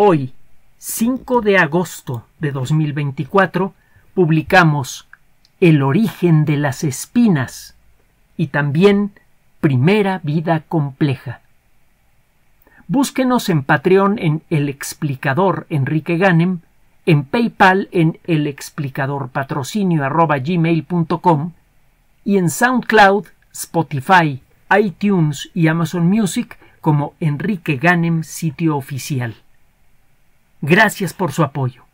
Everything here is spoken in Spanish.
Hoy, 5 de agosto de 2024, publicamos El origen de las espinas y también Primera vida compleja. Búsquenos en Patreon en El Explicador Enrique Ganem, en PayPal en el explicador patrocinio gmail.com y en SoundCloud, Spotify, iTunes y Amazon Music como Enrique Ganem sitio oficial. Gracias por su apoyo.